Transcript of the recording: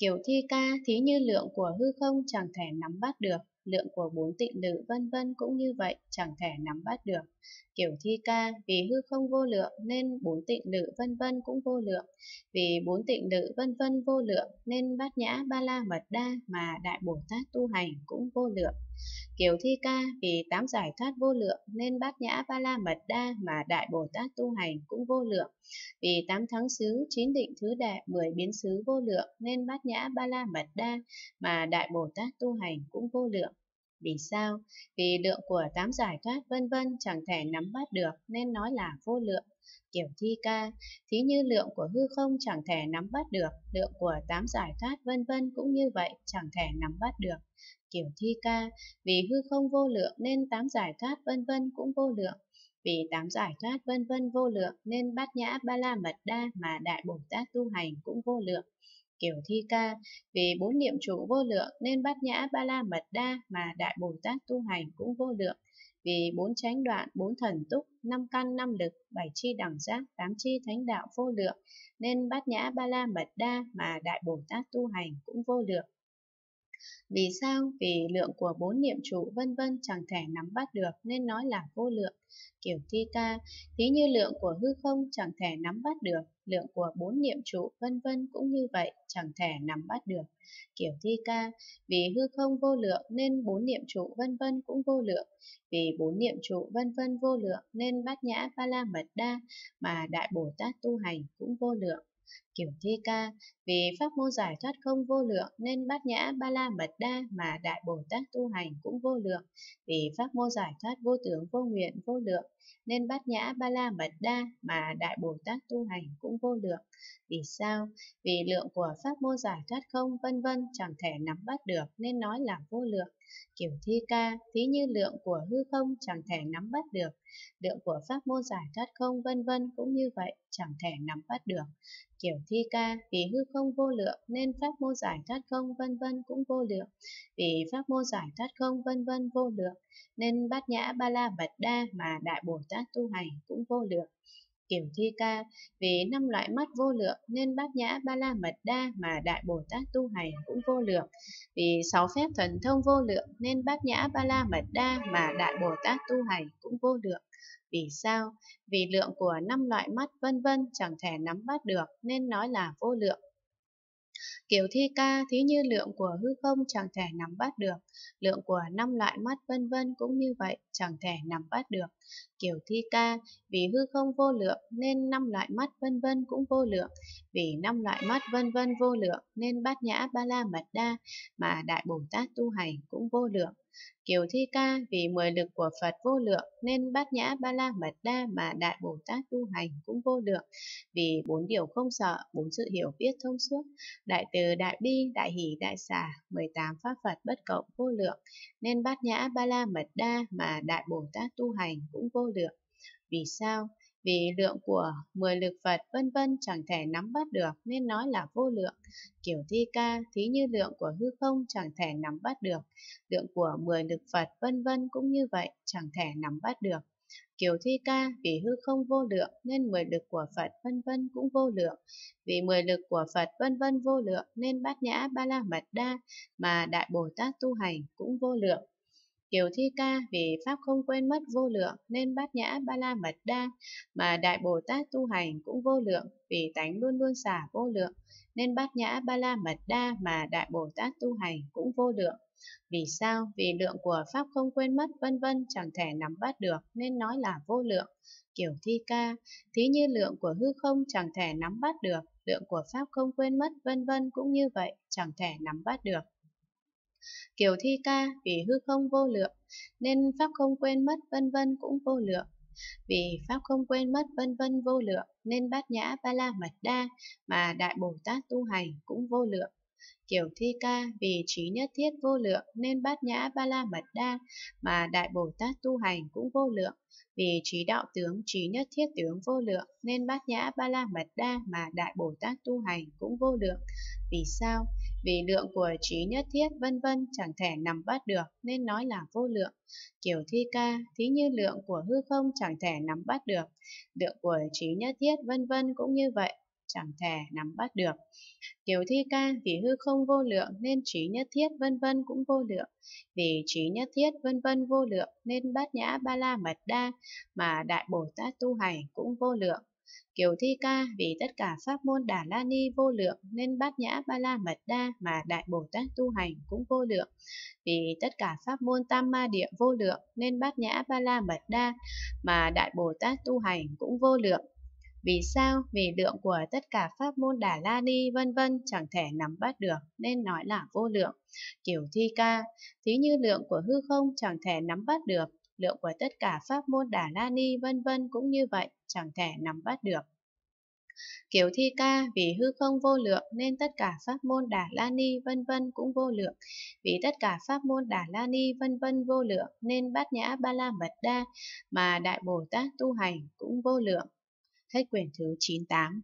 Kiểu thi ca thí như lượng của hư không chẳng thể nắm bắt được, lượng của bốn tịnh lự vân vân cũng như vậy, chẳng thể nắm bắt được. Kiểu thi ca vì hư không vô lượng nên bốn tịnh lự vân vân cũng vô lượng, vì bốn tịnh lự vân vân vô lượng nên bát nhã ba la mật đa mà đại Bồ Tát tu hành cũng vô lượng kiều thi ca vì tám giải thoát vô lượng nên bát nhã ba la mật đa mà đại Bồ Tát tu hành cũng vô lượng. Vì tám thắng xứ, chín định thứ đệ, mười biến xứ vô lượng nên bát nhã ba la mật đa mà đại Bồ Tát tu hành cũng vô lượng. Vì sao? Vì lượng của tám giải thoát vân vân chẳng thể nắm bắt được nên nói là vô lượng. Kiểu thi ca, thí như lượng của hư không chẳng thể nắm bắt được, lượng của tám giải thoát vân vân cũng như vậy chẳng thể nắm bắt được kiểu thi ca, vì hư không vô lượng nên tám giải thoát vân vân cũng vô lượng. Vì tám giải thoát vân vân vô lượng nên bát nhã ba la mật đa mà đại Bồ Tát tu hành cũng vô lượng. Kiểu thi ca, vì bốn niệm trụ vô lượng nên bát nhã ba la mật đa mà đại Bồ Tát tu hành cũng vô lượng. Vì bốn chánh đoạn, bốn thần túc, năm căn, năm lực, bảy chi đẳng giác, tám chi thánh đạo vô lượng, nên bát nhã ba la mật đa mà đại Bồ Tát tu hành cũng vô lượng. Vì sao? Vì lượng của bốn niệm trụ vân vân chẳng thể nắm bắt được nên nói là vô lượng. Kiểu thi ca, thí như lượng của hư không chẳng thể nắm bắt được, lượng của bốn niệm trụ vân vân cũng như vậy chẳng thể nắm bắt được. Kiểu thi ca, vì hư không vô lượng nên bốn niệm trụ vân vân cũng vô lượng, vì bốn niệm trụ vân vân vô lượng nên bát nhã ba la mật đa mà đại Bồ Tát tu hành cũng vô lượng kiểu thi ca, vì pháp môn giải thoát không vô lượng nên bát nhã ba la mật đa mà đại Bồ Tát tu hành cũng vô lượng, vì pháp môn giải thoát vô tướng vô nguyện vô lượng nên bát nhã ba la mật đa mà đại Bồ Tát tu hành cũng vô lượng. Vì sao? Vì lượng của pháp môn giải thoát không vân vân chẳng thể nắm bắt được nên nói là vô lượng. Kiểu thi ca, thí như lượng của hư không chẳng thể nắm bắt được, lượng của pháp môn giải thoát không vân vân cũng như vậy chẳng thể nắm bắt được. Kiểu thi ca, vì hư không vô lượng nên pháp môn giải thoát không vân vân cũng vô lượng. Vì pháp môn giải thoát không vân vân vô lượng nên bát nhã ba la mật đa mà đại Bồ Tát tu hành cũng vô lượng kiểm thi ca, vì năm loại mắt vô lượng nên bát nhã ba la mật đa mà đại Bồ Tát tu hành cũng vô lượng. Vì sáu phép thần thông vô lượng nên bát nhã ba la mật đa mà đại Bồ Tát tu hành cũng vô lượng. Vì sao? Vì lượng của năm loại mắt vân vân chẳng thể nắm bắt được nên nói là vô lượng. Kiểu thi ca thí như lượng của hư không chẳng thể nắm bắt được, lượng của năm loại mắt vân vân cũng như vậy chẳng thể nắm bắt được. Kiểu thi ca vì hư không vô lượng nên năm loại mắt vân vân cũng vô lượng, vì năm loại mắt vân vân vô lượng nên bát nhã ba la mật đa mà đại Bồ Tát tu hành cũng vô lượng. Kiều Thi Ca vì mười lực của Phật vô lượng nên bát nhã ba la mật đa mà Đại Bồ Tát tu hành cũng vô lượng. Vì bốn điều không sợ, bốn sự hiểu biết thông suốt, đại từ, đại bi, đại hỷ, đại xả, 18 pháp Phật bất cộng vô lượng nên bát nhã ba la mật đa mà Đại Bồ Tát tu hành cũng vô lượng. Vì sao? Vì lượng của 10 lực Phật vân vân chẳng thể nắm bắt được nên nói là vô lượng. Kiểu thi ca thí như lượng của hư không chẳng thể nắm bắt được, lượng của 10 lực Phật vân vân cũng như vậy chẳng thể nắm bắt được. Kiểu thi ca vì hư không vô lượng nên 10 lực của Phật vân vân cũng vô lượng. Vì 10 lực của Phật vân vân vô lượng nên bát nhã ba la mật đa mà Đại Bồ Tát tu hành cũng vô lượng. Kiều Thi Ca vì Pháp không quên mất vô lượng nên bát nhã ba la mật đa, mà Đại Bồ Tát tu hành cũng vô lượng vì tánh luôn luôn xả vô lượng, nên bát nhã ba la mật đa mà Đại Bồ Tát tu hành cũng vô lượng. Vì sao? Vì lượng của Pháp không quên mất vân vân chẳng thể nắm bắt được nên nói là vô lượng. Kiểu thi ca, thí như lượng của hư không chẳng thể nắm bắt được, lượng của Pháp không quên mất vân vân cũng như vậy, chẳng thể nắm bắt được. Kiểu thi ca vì hư không vô lượng, nên Pháp không quên mất vân vân cũng vô lượng. Vì Pháp không quên mất vân vân vô lượng, nên bát nhã ba la mật đa mà Đại Bồ Tát tu hành cũng vô lượng. Kiểu thi ca vì trí nhất thiết vô lượng nên bát nhã ba la mật đa mà Đại Bồ Tát tu hành cũng vô lượng. Vì trí đạo tướng trí nhất thiết tướng vô lượng nên bát nhã ba la mật đa mà Đại Bồ Tát tu hành cũng vô lượng. Vì sao? Vì lượng của trí nhất thiết vân vân chẳng thể nắm bắt được nên nói là vô lượng. Kiểu thi ca, thí như lượng của hư không chẳng thể nắm bắt được. Lượng của trí nhất thiết vân vân cũng như vậy, chẳng thể nắm bắt được. kiểu Thi Ca vì hư không vô lượng nên trí nhất thiết vân vân cũng vô lượng. Vì trí nhất thiết vân vân vô lượng nên bát nhã ba la mật đa mà Đại Bồ Tát tu hành cũng vô lượng. Kiều Thi Ca vì tất cả pháp môn Đà La Ni vô lượng nên bát nhã ba la mật đa mà Đại Bồ Tát tu hành cũng vô lượng. Vì tất cả pháp môn Tam Ma Địa vô lượng nên bát nhã ba la mật đa mà Đại Bồ Tát tu hành cũng vô lượng. Vì sao? Vì lượng của tất cả pháp môn Đà La Ni vân vân chẳng thể nắm bắt được nên nói là vô lượng. Kiểu thi ca, thí như lượng của hư không chẳng thể nắm bắt được, lượng của tất cả pháp môn Đà La Ni vân vân cũng như vậy, chẳng thể nắm bắt được. Kiểu thi ca vì hư không vô lượng nên tất cả pháp môn Đà La Ni vân vân cũng vô lượng. Vì tất cả pháp môn Đà La Ni vân vân vô lượng nên bát nhã ba la mật đa mà Đại Bồ Tát tu hành cũng vô lượng. Hết quyển thứ 98